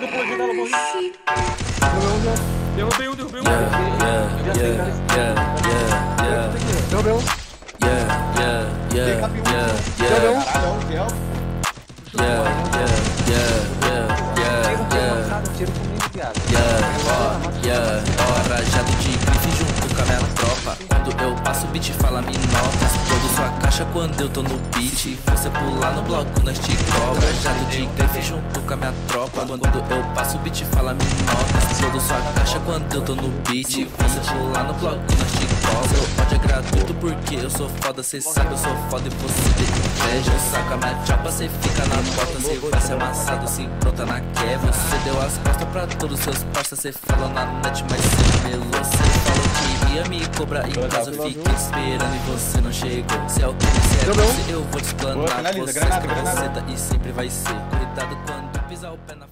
No pulo, janela, morri. Derrubei um, derrubei um. Yeah, yeah, yeah, yeah, yeah, Derrubei um. yeah, yeah, yeah, Cap um. yeah, Derrubei um. yeah, Caralho, gel. yeah, yeah, yeah, yeah, yeah. Tiro comigo, viado. Yeah, ó, rajado de grife junto com a minha tropa. Quando eu passo o beat, fala me notas. Todo sua caixa quando eu tô no beat. Você pular no bloco, nós te cobra. Rajado de tropa. Quando eu passo o beat, fala me notas. Todo sua caixa quando eu tô no beat. Você pular no bloco, nós te cobra. Seu ódio é gratuito porque eu sou foda. Cê sabe, eu sou foda e você tem inveja. Eu saco a minha chapa, cê fica na porta. Cê vai ser amassado, se pronta na quebra. Você deu as costas pra todos seus parceiros. Cê fala na net, mas cê melou. Cê falou que ia me cobrar em casa. Eu fiquei esperando e você não chegou. Se é o que você é, eu vou te explanar. Você granada, escreveu granada. seta e sempre vai ser. Cuidado quando pisar o pé na